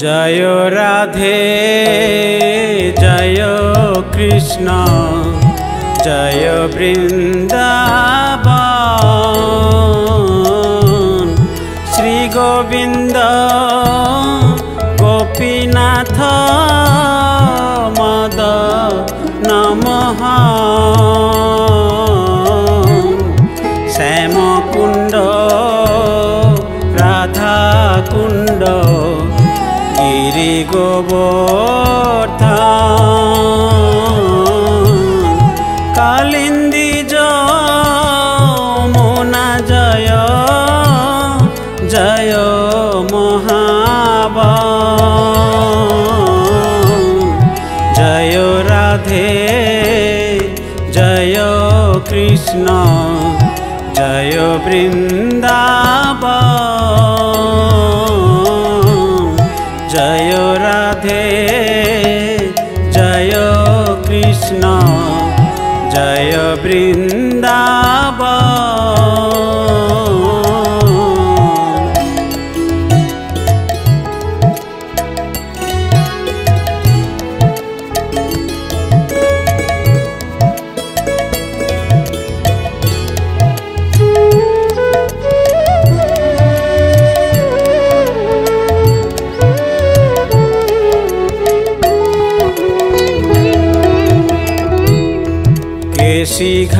জয় রাধে জয় কৃষ্ণ জয় বৃন্দাব শ্রী গোবিন্দ जय महाब जय राधे जय कृष्ण जय वृन्दाव जय राधे जय कृष्ण जय वृन्द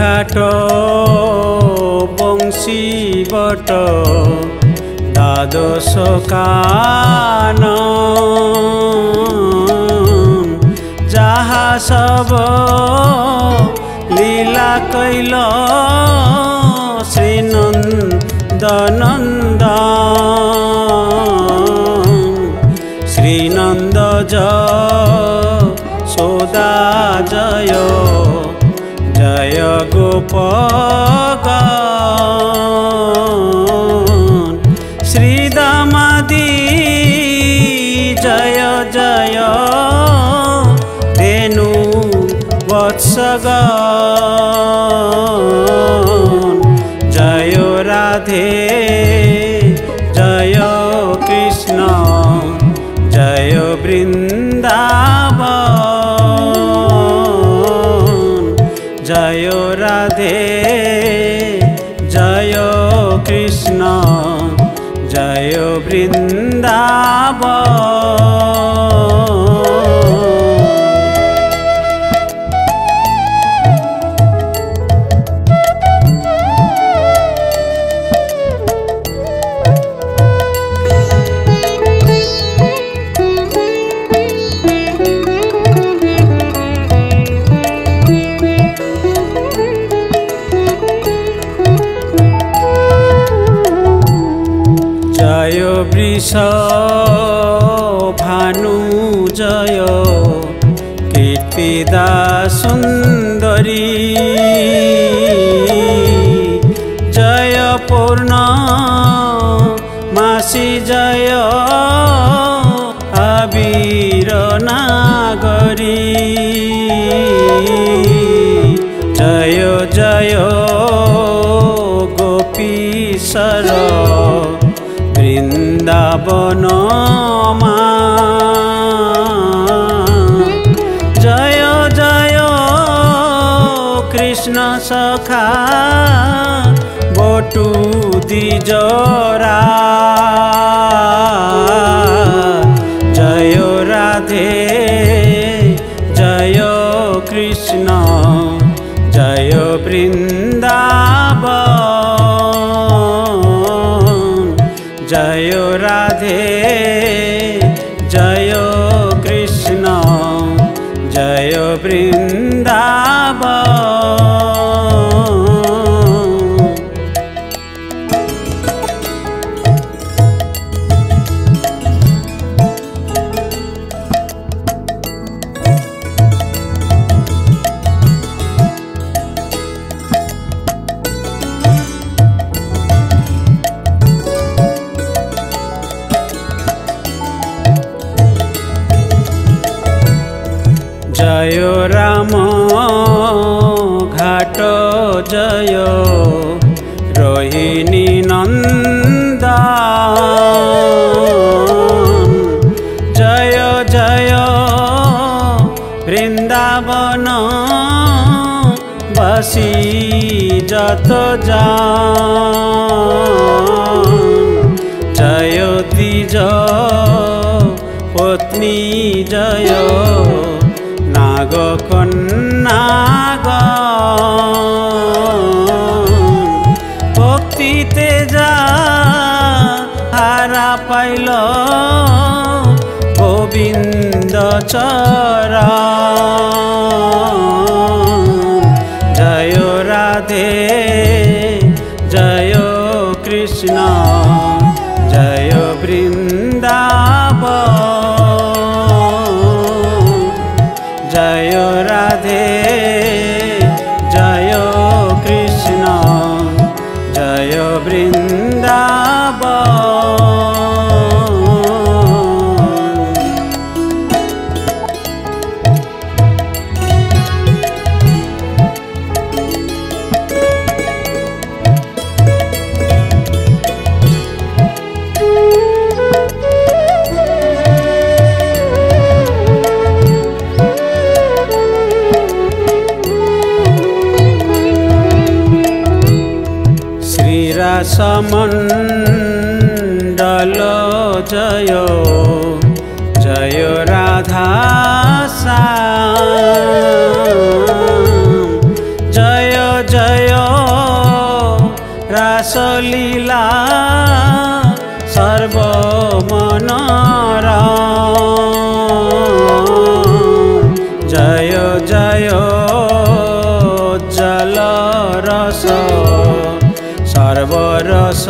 घाट बंशीबाट द्वादश कान। जहाँ सब लीला कैल श्रीनन्द জয় ধেনু বৎসগ জয় রাধে, জয় কৃষ্ণ, জয় বৃন্দাবন, জয় রাধে, জয় কৃষ্ণ, জয় বৃন্দাবন। जयो वृष भानु जय। कृपिदा सुन्दरी जय पूर्ण मासी जय। आबिरना মা। জয় জয়, কৃষ্ণ সখা, বটু দ্বিজরা। জয়, রাধে, জয়, কৃষ্ণ, জয় বৃন্দাব জয় রাধে राधे জয় রাম, ঘাট জয়। রোহিণী নন্দা, জয় জয়। বৃন্দাবন, বসি যত যা। জয়তি জয় পত্নী জয়। নাগ কন্যাগ ভক্তিতে যা হারা পাইল গোবিন্দ চরা। জয় রাধে জয় কৃষ্ণ। व्यासमण्डल जय। जय राधा सा जय जय रासलीला सर्वमनरा जय जय। সর্বরস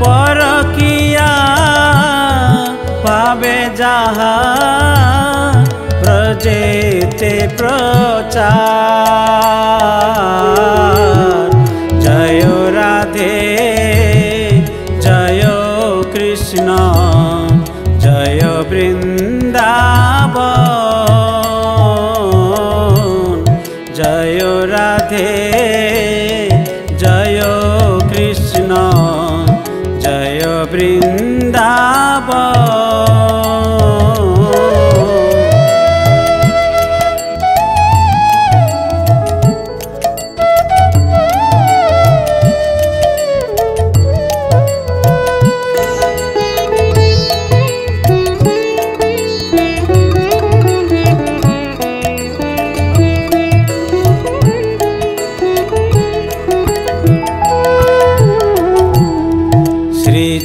পরকিয়া পাবে যাহা প্রজেতে প্রচার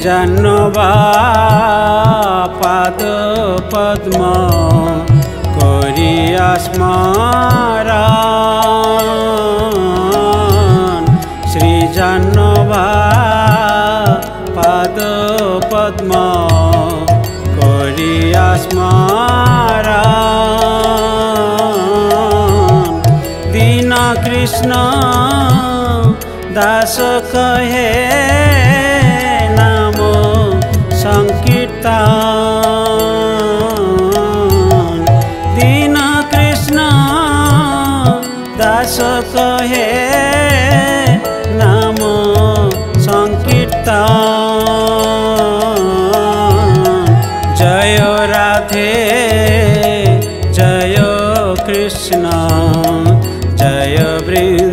जनो पदपद्मा करी अस्मान् श्रीजनब पदपद्द्मा करी अस्मर दीना कृष्ण दास कहे कृष्ण। जय वी